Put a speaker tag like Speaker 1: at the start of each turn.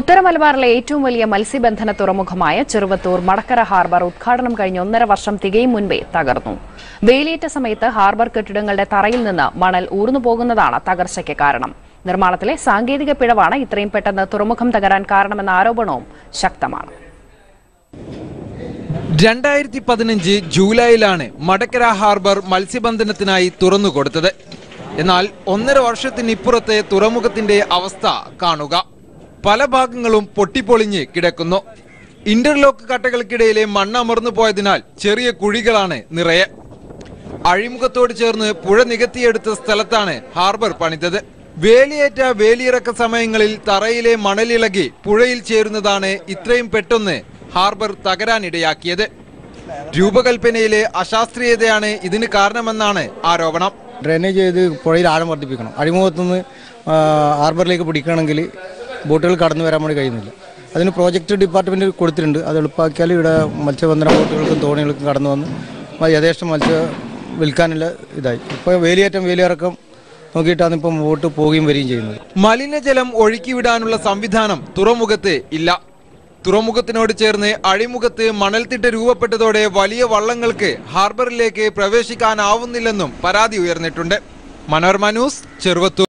Speaker 1: ഉത്തര മലബാറിലെ ഏറ്റവും വലിയ മത്സ്യബന്ധന തുറമുഖമായ ചെറുവത്തൂർ മടക്കര ഹാർബർ ഉദ്ഘാടനം കഴിഞ്ഞ ഒന്നര വർഷം തികയും മുൻപേ തകർന്നു. വേലിയേറ്റ സമയത്ത് ഹാർബർ കെട്ടിടങ്ങളുടെ തറയിൽ നിന്ന് മണൽ ഊർന്നു പോകുന്നതാണ് തകർച്ചയ്ക്ക് കാരണം. നിർമ്മാണത്തിലെ സാങ്കേതിക പിഴവാണ് ഇത്രയും പെട്ടെന്ന് തുറമുഖം തകരാൻ കാരണമെന്ന ആരോപണവും ശക്തമാണ്.
Speaker 2: രണ്ടായിരത്തി പതിനഞ്ച് ജൂലൈയിലാണ് മടക്കര ഹാർബർ മത്സ്യബന്ധനത്തിനായി തുറന്നുകൊടുത്തത്. എന്നാൽ ഒന്നര വർഷത്തിനിപ്പുറത്തെ തുറമുഖത്തിന്റെ അവസ്ഥ കാണുക. പല ഭാഗങ്ങളും പൊട്ടിപ്പൊളിഞ്ഞ് കിടക്കുന്നു. ഇന്റർലോക്ക് കട്ടകൾക്കിടയിലെ മണ്ണ് അമർന്നു പോയതിനാൽ ചെറിയ കുഴികളാണ് നിറയെ. അഴിമുഖത്തോട് ചേർന്ന് പുഴ നികത്തിയെടുത്ത സ്ഥലത്താണ് ഹാർബർ പണിതത്. വേലിയേറ്റ വേലിയിറക്ക സമയങ്ങളിൽ തറയിലെ മണലിളകി പുഴയിൽ ചേരുന്നതാണ് ഇത്രയും പെട്ടെന്ന് ഹാർബർ തകരാനിടയാക്കിയത്. രൂപകൽപ്പനയിലെ അശാസ്ത്രീയതയാണ് ഇതിന് കാരണമെന്നാണ് ആരോപണം.
Speaker 3: ഡ്രെയിനേജ് ചെയ്ത് പുഴയിൽ ആഴം വർദ്ധിപ്പിക്കണം. അഴിമുഖത്തുനിന്ന് ഹാർബറിലേക്ക് പിടിക്കണമെങ്കിൽ ബോട്ടുകൾ കടന്നു വരാൻ വേണ്ടി കഴിയുന്നില്ല. അതിന് പ്രോജക്റ്റ് ഡിപ്പാർട്ട്മെന്റ് കൊടുത്തിട്ടുണ്ട്. അത് എളുപ്പമാക്കിയാൽ ഇവിടെ മത്സ്യബന്ധന ബോട്ടുകൾക്കും തോണികൾക്കും കടന്നു വന്ന് യഥേഷ്ടം മത്സ്യം വിൽക്കാനുള്ള ഇതായി. ഇപ്പോൾ വേലിയേറ്റം വേലിയിറക്കം നോക്കിയിട്ടാണ് ഇപ്പം ബോട്ട് പോവുകയും വരികയും ചെയ്യുന്നത്.
Speaker 2: മലിനജലം ഒഴുക്കിവിടാനുള്ള സംവിധാനം തുറമുഖത്ത് ഇല്ല. തുറമുഖത്തിനോട് ചേർന്ന് അഴിമുഖത്ത് മണൽത്തിട്ട് രൂപപ്പെട്ടതോടെ വലിയ വള്ളങ്ങൾക്ക് ഹാർബറിലേക്ക് പ്രവേശിക്കാനാവുന്നില്ലെന്നും പരാതി ഉയർന്നിട്ടുണ്ട്. മനോരമ ന്യൂസ് ചെറുവത്തൂർ.